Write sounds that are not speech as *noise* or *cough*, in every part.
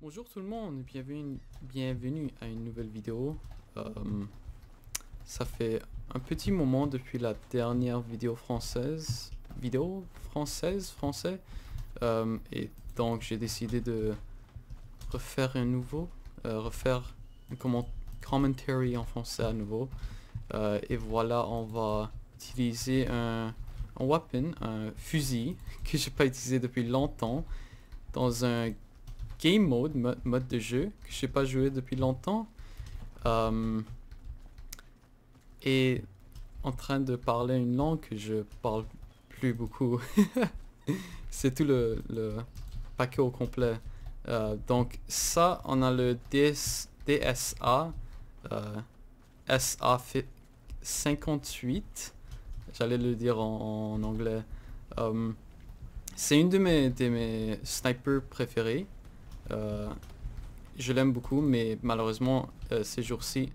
Bonjour tout le monde, bienvenue, bienvenue à une nouvelle vidéo. Euh, ça fait un petit moment depuis la dernière vidéo française. Vidéo française, français. Euh, et donc j'ai décidé de refaire un nouveau, euh, refaire un comment- commentary en français à nouveau. Euh, et voilà, on va utiliser un, weapon, un fusil *laughs* que j'ai pas utilisé depuis longtemps dans un game mode, mo- mode de jeu que j'ai pas joué depuis longtemps. Euh, et en train de parler une langue que je parle plus beaucoup. *laughs* C'est tout le, paquet au complet. Euh, donc ça, on a le DS, DSA euh, SA 58. J'allais le dire en, anglais. Euh, c'est une de mes, mes snipers préférés. Euh, je l'aime beaucoup, mais malheureusement, euh, ces jours-ci,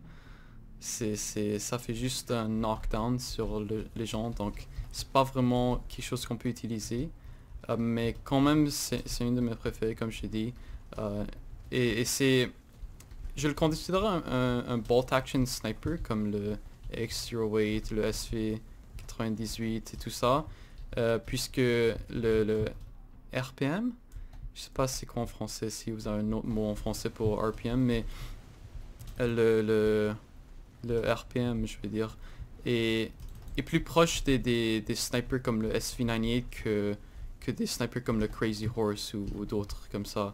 c'est, ça fait juste un knockdown sur le- les gens, donc c'est pas vraiment quelque chose qu'on peut utiliser. Euh, mais quand même, c'est, une de mes préférées, comme je dit. Euh, et, c'est... Je le considère un bolt action sniper, comme le X08, le SV98 et tout ça. euh, puisque le, RPM, je sais pas c'est quoi en français, si vous avez un autre mot en français pour RPM, mais le, le, le RPM, je veux dire, est, est plus proche des, des, des snipers comme le SV98 que, que des snipers comme le Crazy Horse ou, ou d'autres comme ça.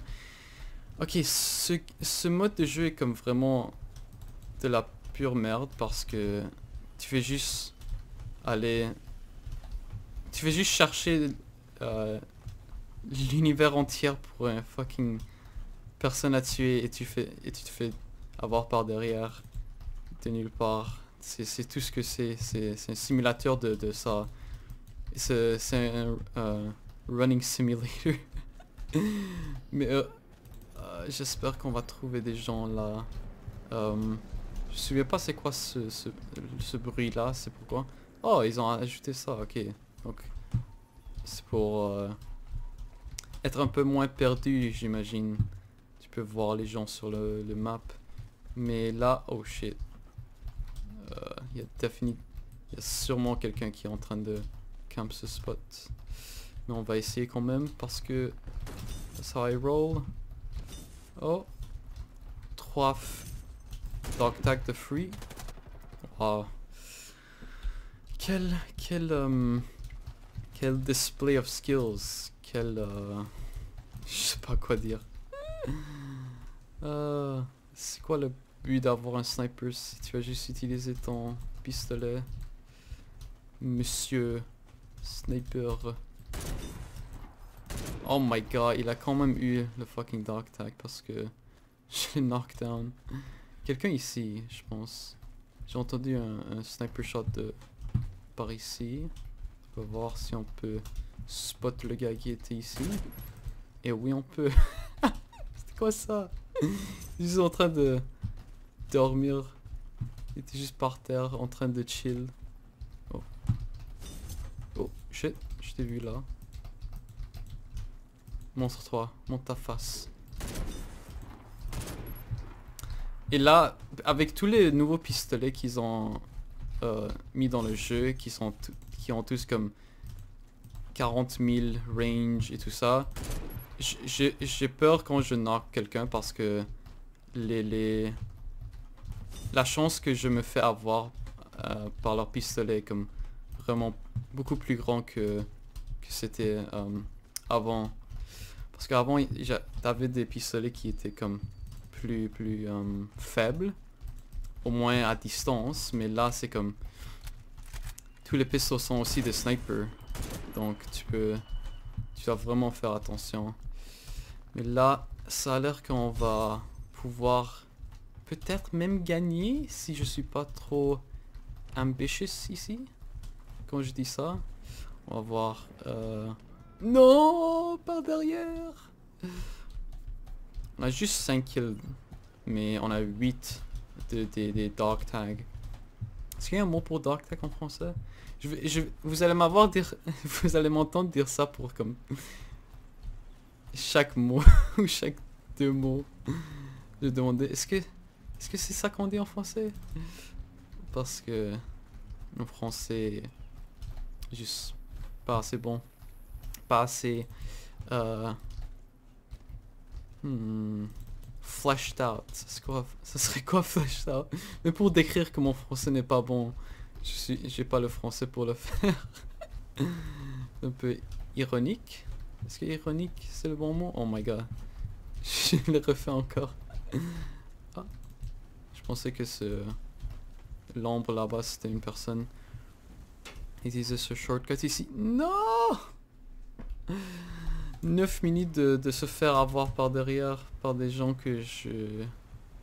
Ok, ce, ce mode de jeu est comme vraiment de la pure merde parce que tu fais juste aller... Tu fais juste chercher euh, l'univers entier pour un fucking personne à tuer et tu fais et tu te fais avoir par derrière de nulle part. C'est tout ce que c'est. C'est un simulateur de, de ça. C'est un euh, running simulator. *laughs* Mais euh, euh, j'espère qu'on va trouver des gens là. Je me souviens pas c'est quoi ce, ce, ce bruit là, c'est pourquoi. Oh ils ont ajouté ça, ok. Donc c'est pour euh, être un peu moins perdu, j'imagine. Tu peux voir les gens sur le, le map. Mais là, oh shit. Il y a défini... Il y a sûrement quelqu'un qui est en train de camp ce spot. Mais on va essayer quand même parce que... Ça I roll. Oh. 3 dog tag de free. Wow. Quel... Display of skills. Quel... euh, *laughs* je sais pas quoi dire. Euh, c'est quoi le but d'avoir un sniper si tu vas juste utiliser ton pistolet? Monsieur Sniper. Oh my god, il a quand même eu le fucking dog tag parce que *laughs* je l'ai knockdown. Quelqu'un ici, je pense. J'ai entendu un, sniper shot de par ici. On va voir si on peut spot le gars qui était ici. Et oui, on peut. *laughs* C'était quoi ça? Il est juste en train de dormir. Il était juste par terre en train de chill. Oh. Oh, je t'ai vu là. Montre-toi, monte ta face. Et là, avec tous les nouveaux pistolets qu'ils ont euh, mis dans le jeu, qui sont qui ont tous comme 40 000 range et tout ça, j'ai peur quand je knock quelqu'un parce que les, les la chance que je me fais avoir euh, par leur pistolet est comme vraiment beaucoup plus grand que que c'était euh, avant. Parce qu'avant t'avais des pistolets qui étaient comme plus plus euh, faibles au moins à distance mais là c'est comme tous les pistolets sont aussi des snipers donc tu peux tu dois vraiment faire attention. Mais là ça a l'air qu'on va pouvoir peut-être même gagner si je suis pas trop ambitious ici. Quand je dis ça on va voir euh, non par derrière on a juste 5 kills mais on a 8 de, des- des dog tags Est-ce qu'il y a un mot pour dark tech en français? Je, je, Vous allez m'avoir dire... *laughs* Vous allez m'entendre dire ça pour comme... Chaque mot *laughs* ou chaque deux mots. Je demandais, est-ce que... Est-ce que c'est ça qu'on dit en français? Parce que... En français... Juste... Pas assez bon. Pas assez... Euh... Hmm, fleshed out. Ça, serait quoi fleshed out? Mais pour décrire que mon français n'est pas bon, je suis, j'ai pas le français pour le faire. *laughs* Un peu ironique. Est-ce que ironique c'est le bon mot? Oh my god. *laughs* Je le refais encore. *laughs* Ah. Je pensais que ce l'ombre là-bas c'était une personne. Ils disaient ce shortcut ici. Non 9 minutes de, se faire avoir par derrière par des gens que je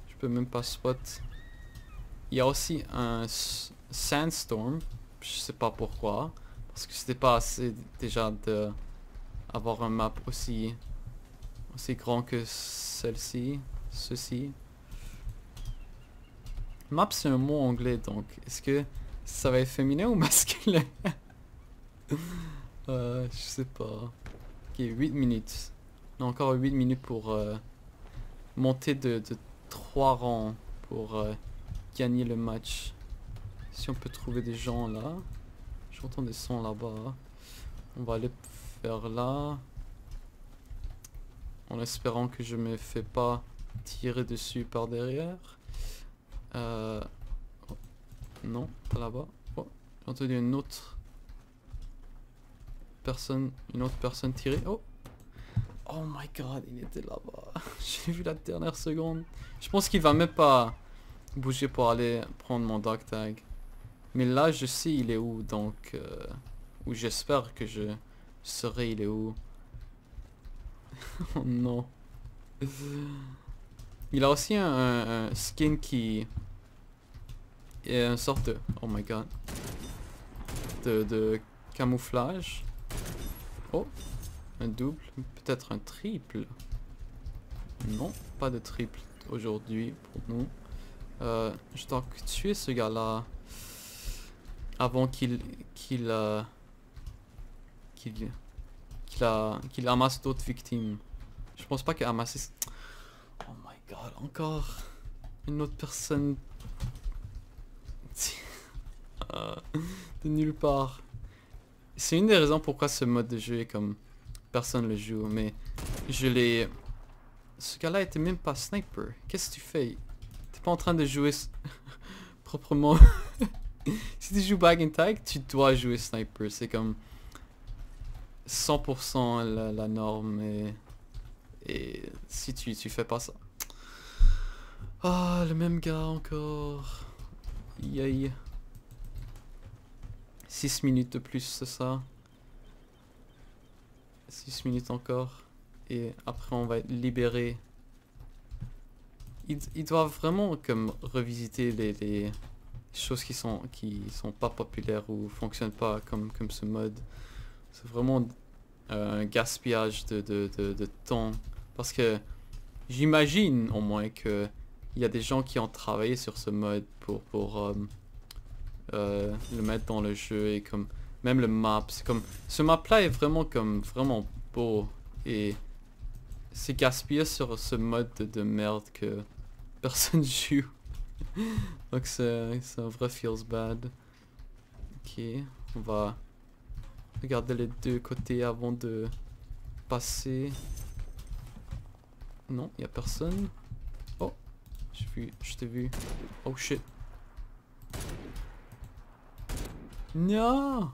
je peux même pas spot. Il y a aussi un sandstorm, je sais pas pourquoi, parce que c'était pas assez déjà de avoir un map aussi aussi grand que celle-ci, ceci. Map c'est un mot anglais donc est-ce que ça va être féminin ou masculin? *laughs* Euh, Je sais pas. Ok, 8 minutes. On a encore 8 minutes pour euh, monter de, de 3 rangs pour euh, gagner le match. Si on peut trouver des gens là. J'entends des sons là-bas. On va aller vers là. En espérant que je me fais pas tirer dessus par derrière. Euh, oh, Non, pas là-bas. Oh, j'ai entendu une autre une autre personne tirer. Oh Oh my god, il était là-bas. *laughs* J'ai vu la dernière seconde. Je pense qu'il va même pas bouger pour aller prendre mon dog tag. Mais là, je sais il est où, donc... euh, ou j'espère que je saurai il est où. *laughs* oh non. Il a aussi un, skin qui... est une sorte de... Oh my god. De camouflage. Oh, un double, peut-être un triple. Non, pas de triple aujourd'hui pour nous. Euh, je dois tuer ce gars-là avant qu'il qu'il euh, qu'il amasse d'autres victimes. Je pense pas qu'il a amassé. Oh my god, encore une autre personne *laughs* Euh, de nulle part. C'est une des raisons pourquoi ce mode de jeu est comme personne le joue, mais je l'ai. Ce gars-là était même pas sniper. Qu'est-ce que tu fais? T'es pas en train de jouer *laughs* proprement. *laughs* si tu joues bag and tag, tu dois jouer sniper. C'est comme 100% la, norme et, et si tu, tu fais pas ça. Ah, le même gars encore. Yay. 6 minutes de plus, c'est ça? 6 minutes encore. Et après, on va être libéré. Ils, ils doivent vraiment comme revisiter les, choses qui sont qui sont pas populaires ou fonctionnent pas comme, comme ce mode. C'est vraiment euh, un gaspillage de, de, de, de temps. Parce que j'imagine au moins que il y a des gens qui ont travaillé sur ce mode pour, pour euh, euh, le mettre dans le jeu et comme même le map c'est comme ce map là est vraiment comme vraiment beau et c'est gaspillé sur ce mode de, de merde que *laughs* personne joue. Donc c'est un vrai feels bad. Ok on va regarder les deux côtés avant de passer. Non y a personne. Oh je t'ai vu. Oh shit non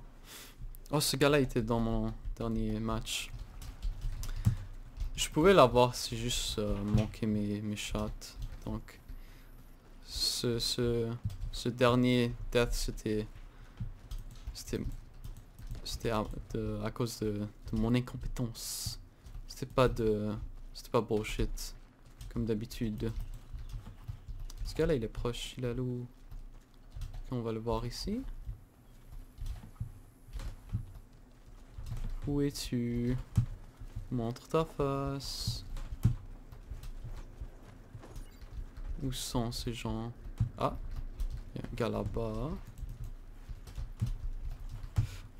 Oh, ce gars-là était dans mon dernier match. Je pouvais l'avoir si juste euh, mes, mes shots. Donc, ce, ce, ce dernier death, c'était... C'était... C'était à, à cause de, mon incompétence. C'était pas de... C'était pas bullshit. Comme d'habitude. Ce gars-là, il est proche. Il est. On va le voir ici. Où es-tu? Montre ta face. Où sont ces gens? Ah Il y a un gars là-bas.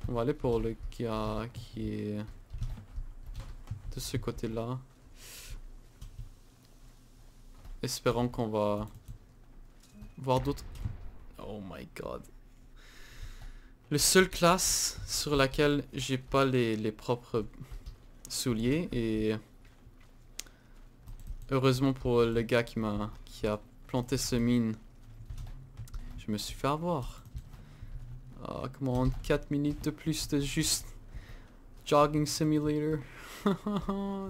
On va aller pour le gars qui est de ce côté-là. Espérons qu'on va voir d'autres... Oh my god. Le seul classe sur laquelle j'ai pas les, les propres souliers et heureusement pour le gars qui m'a qui a planté ce mine je me suis fait avoir. Oh comment 4 minutes de plus de juste jogging simulator. *laughs*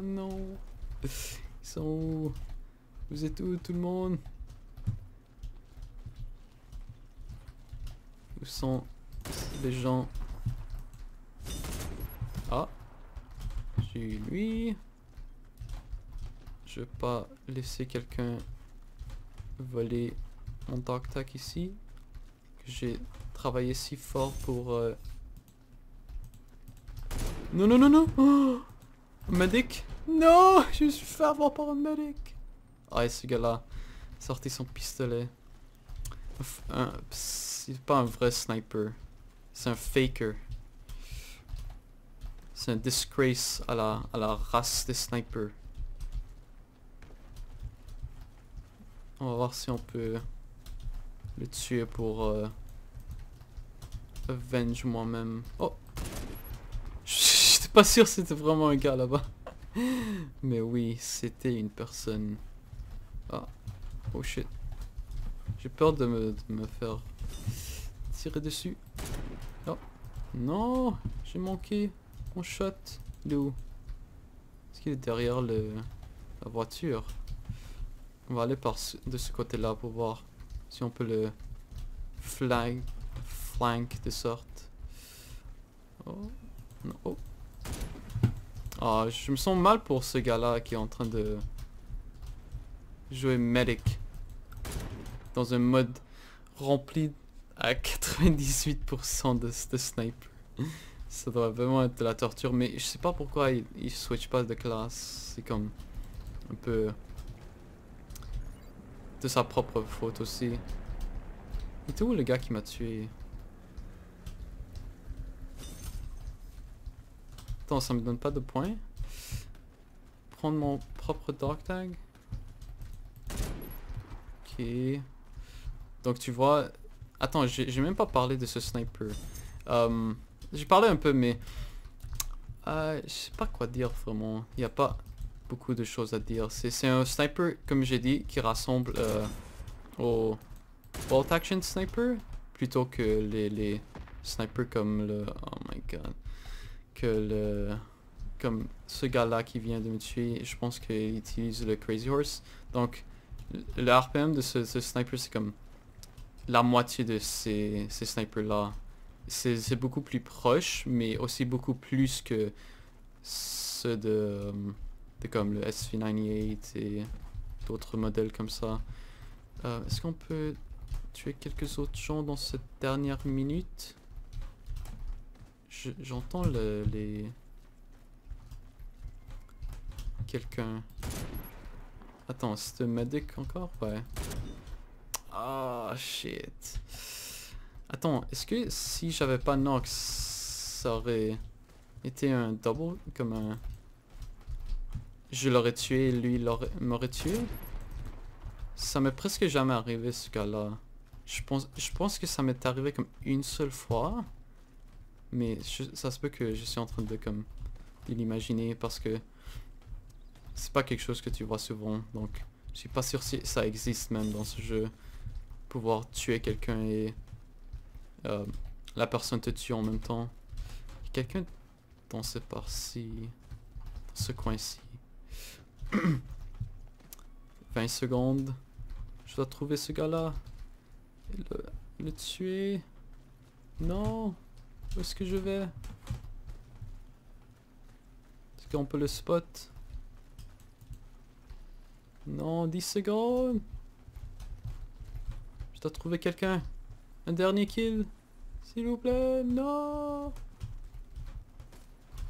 Non. Ils sont où? Vous êtes où tout le monde? Où sont gens ah j'ai lui. Je vais pas laisser quelqu'un voler mon dog ici. J'ai travaillé si fort pour... Euh, non, non, non, non oh Medic Non Je suis fait avoir par un medic Ah, ce gars-là, sorti son pistolet. C'est pas un vrai sniper. C'est un faker. C'est un disgrace à la, à la race des snipers. On va voir si on peut le tuer pour euh, avenge moi-même. Oh J'étais pas sûr c'était vraiment un gars là-bas. Mais oui, c'était une personne. Ah. Oh shit. J'ai peur de me, de me faire dessus. Oh. Non, j'ai manqué. On shot d'où Est-ce qu'il est derrière le, la voiture? On va aller par de ce côté-là pour voir si on peut le flank, flank de sorte. Oh, oh. Ah, je me sens mal pour ce gars-là qui est en train de jouer medic dans un mode rempli à 98% de, de sniper. Ça doit vraiment être de la torture, mais je sais pas pourquoi il, il switch pas de classe. C'est comme un peu de sa propre faute aussi. Il était où le gars qui m'a tué? Attends, ça me donne pas de points. Prendre mon propre dog tag. Ok. Donc tu vois... Attends, j'ai même pas parlé de ce sniper. Um, j'ai parlé un peu, mais... Euh, je sais pas quoi dire vraiment. Il n'y a pas beaucoup de choses à dire. C'est un sniper, comme j'ai dit, qui rassemble euh, au bolt action sniper plutôt que les, les snipers comme le... Oh my god. Que le... Comme ce gars-là qui vient de me tuer, je pense qu'il utilise le Crazy Horse. Donc, le RPM de ce, sniper, c'est comme la moitié de ces, ces snipers-là c'est beaucoup plus proche, mais aussi beaucoup plus que ceux de, comme le SV98 et d'autres modèles comme ça. Euh, est-ce qu'on peut tuer quelques autres gens dans cette dernière minute? J'entends le, les... Quelqu'un... Attends, c'est medic encore? Ouais. Ah, shit. Attends, est-ce que si j'avais pas Nox, ça aurait été un double comme un... Je l'aurais tué lui m'aurait tué? Ça m'est presque jamais arrivé ce cas-là. Je pense, je pense que ça m'est arrivé comme une seule fois. Mais ça se peut que je suis en train de comme l'imaginer parce que c'est pas quelque chose que tu vois souvent. Donc je suis pas sûr si ça existe même dans ce jeu. Pouvoir tuer quelqu'un et euh, la personne te tue en même temps. Quelqu'un dans ce par-ci, ce coin-ci. *clears throat* 20 secondes. Je dois trouver ce gars-là. Le tuer. Non. Où est-ce que je vais? Est-ce qu'on peut le spot? Non, 10 secondes. Dois trouver quelqu'un? Un dernier kill? S'il vous plaît, non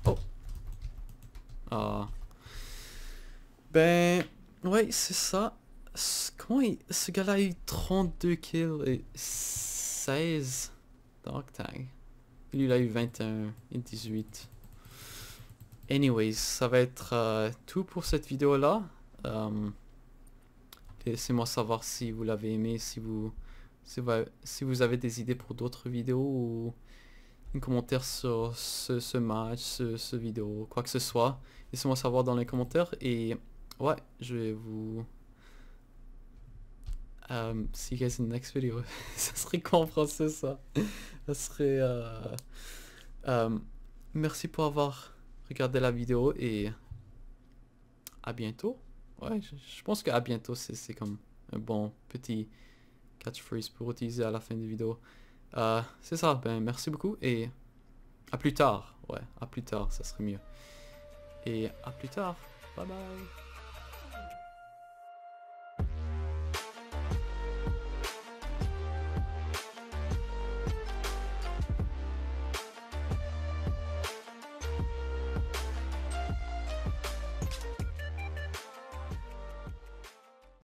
Oh Ah. Ben, ouais, c'est ça. Comment il... Ce gars-là a eu 32 kills et 16 dog tag. Lui, il a eu 21 et 18. Anyways, ça va être euh, tout pour cette vidéo-là. Euh, laissez-moi savoir si vous l'avez aimé, si vous, si vous, avez des idées pour d'autres vidéos ou un commentaire sur ce, match, ce, vidéo, quoi que ce soit. Laissez-moi savoir dans les commentaires et ouais, je vais vous... Um, see you guys in the next video. *laughs* ça serait quoi en français ça? Ça serait... Euh, um, merci pour avoir regardé la vidéo et à bientôt. Ouais, je, pense qu'à bientôt c'est comme un bon petit catchphrase pour utiliser à la fin de vidéo. Euh, c'est ça, ben merci beaucoup et à plus tard. Ouais, à plus tard, ça serait mieux. Et à plus tard. Bye bye.